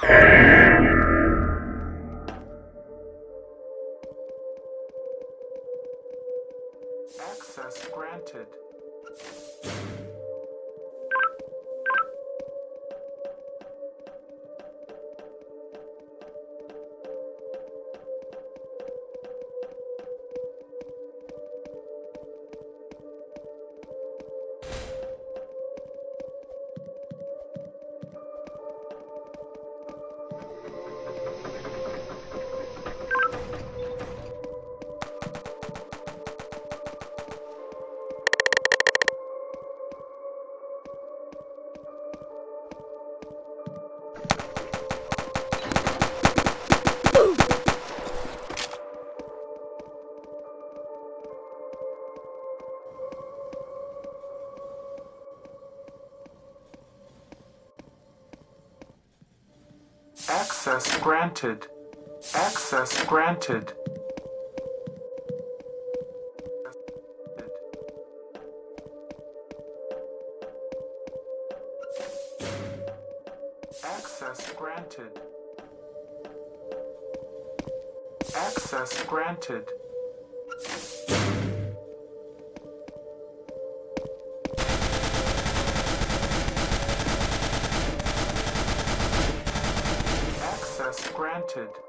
Hey! Granted. Access granted. Access granted. Access granted. Access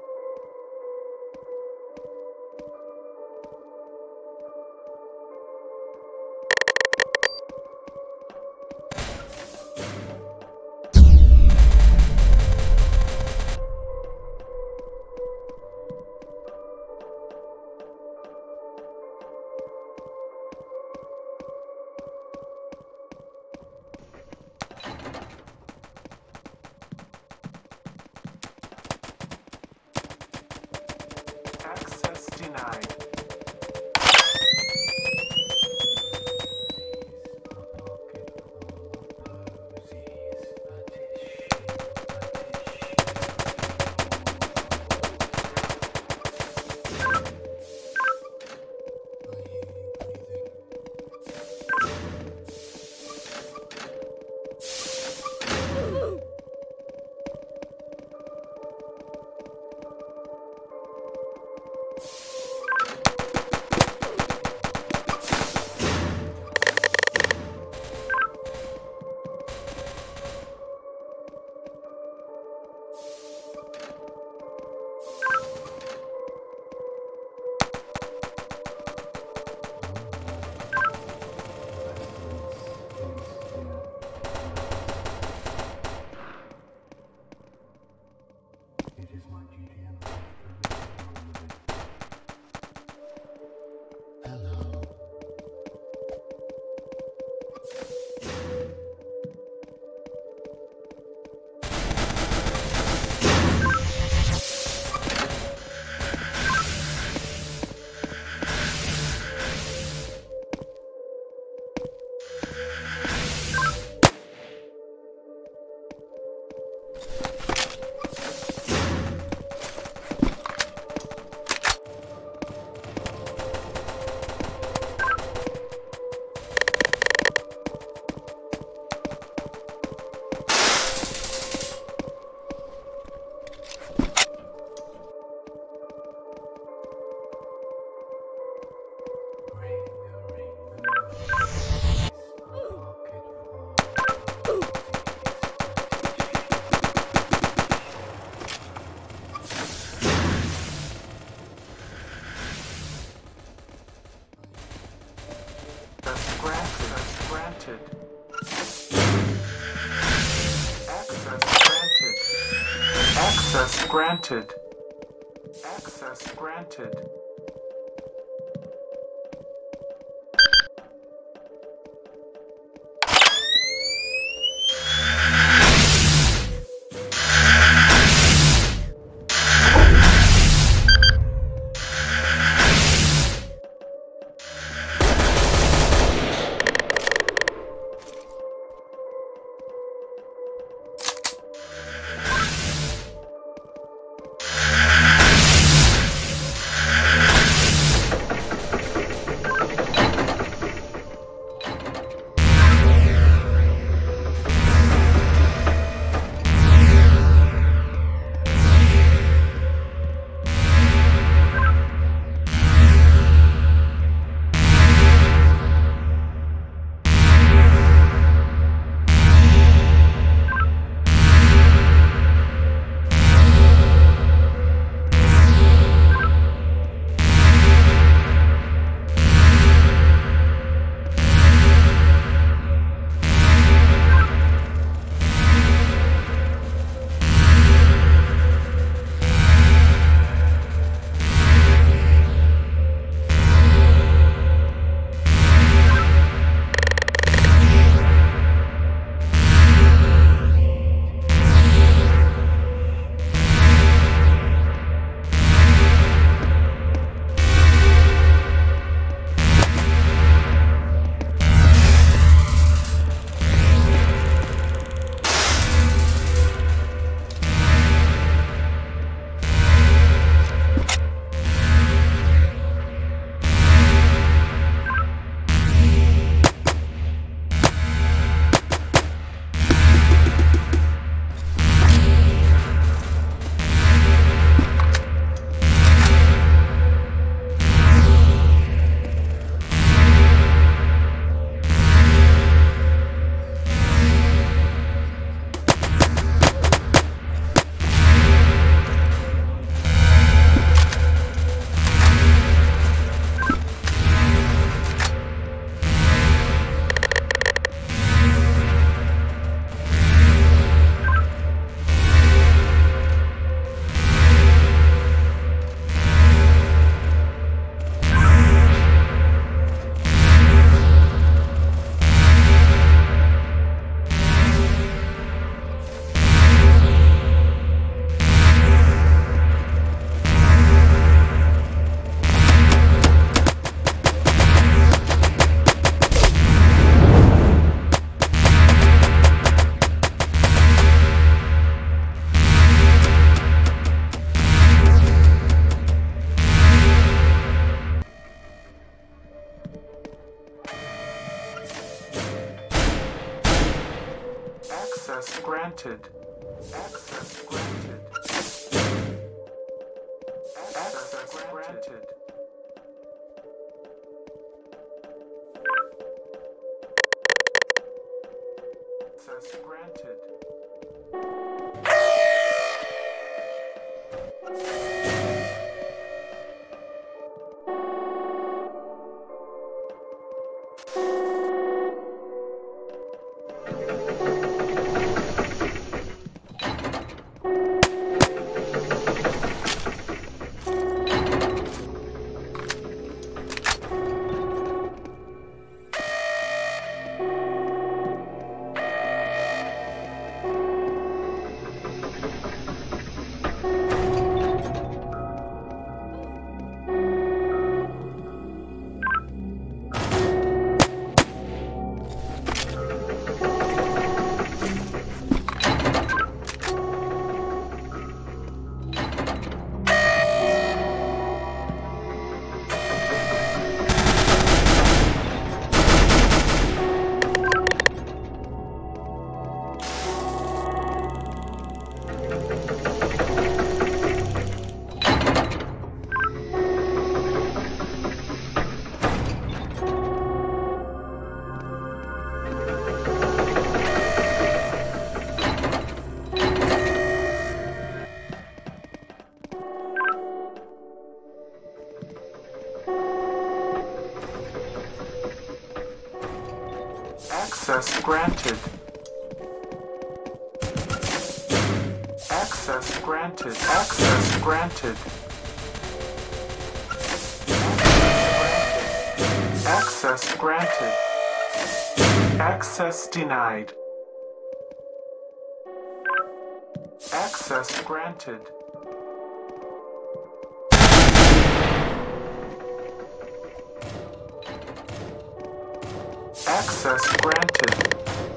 Access denied. Access granted. Access granted.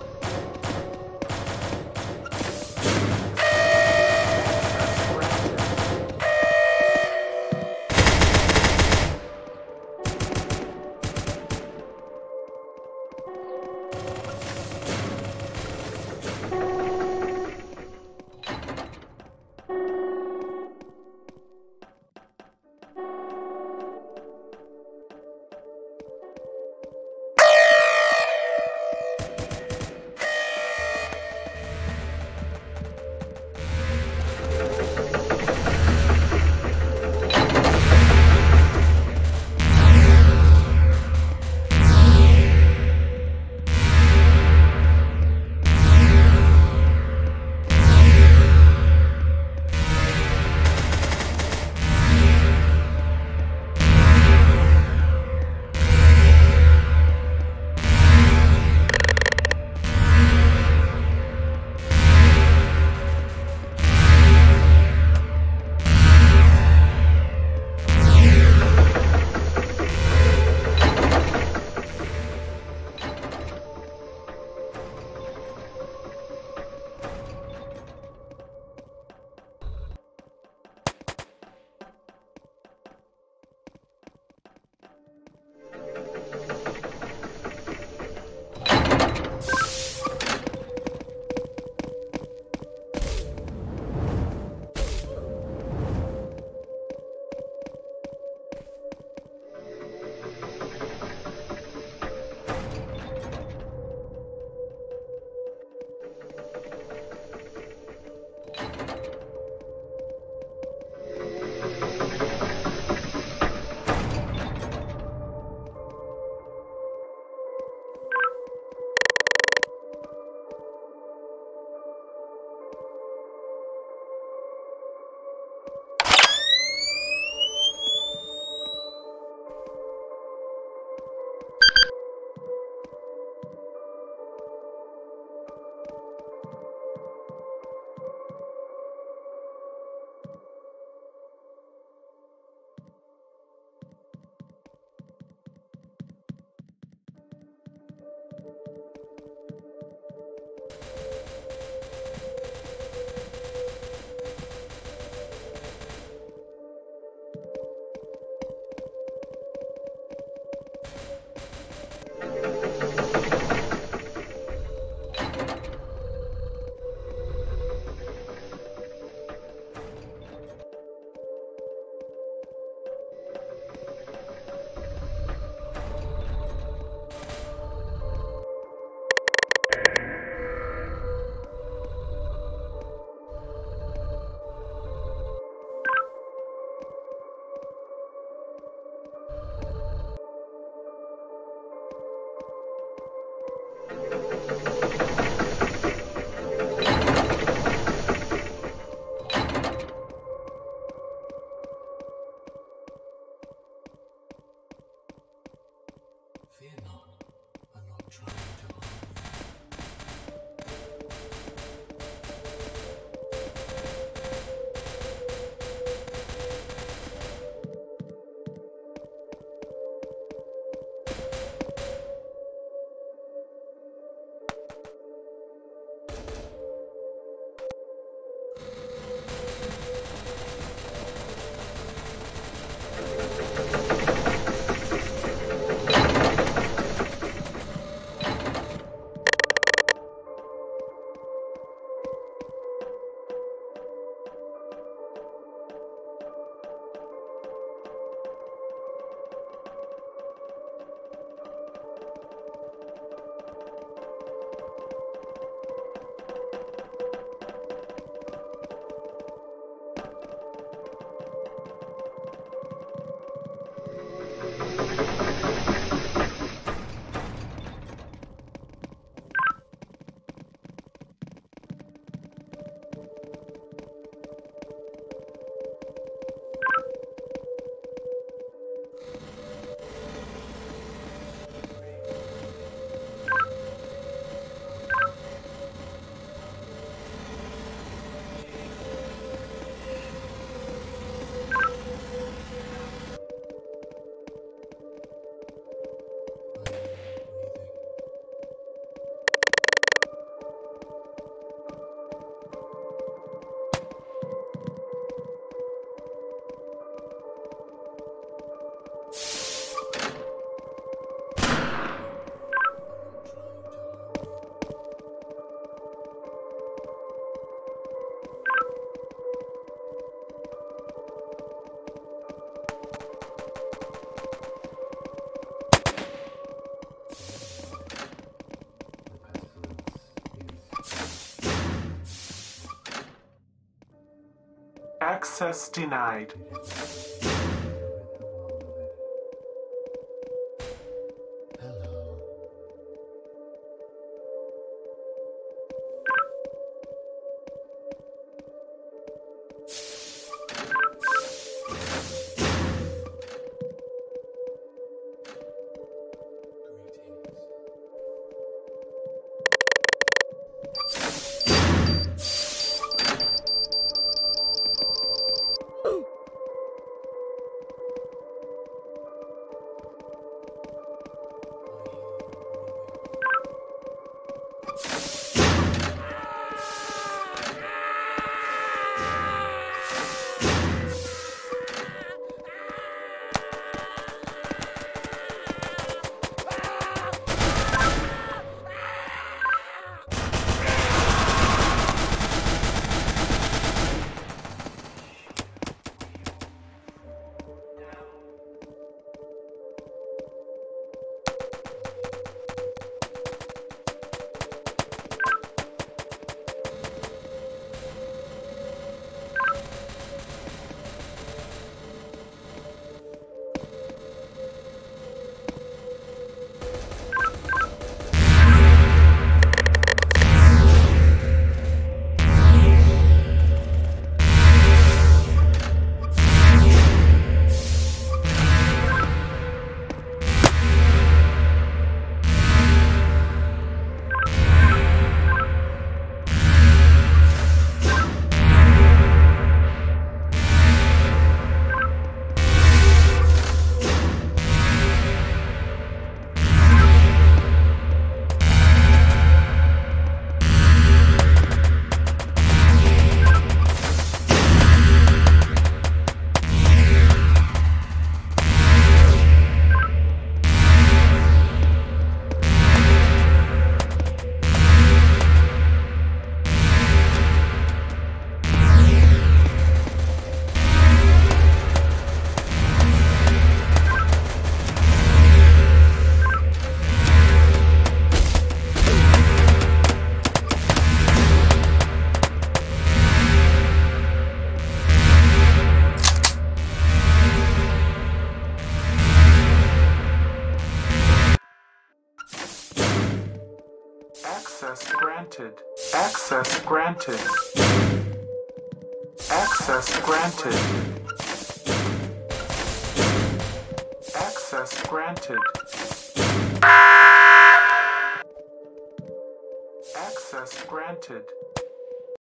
Access denied.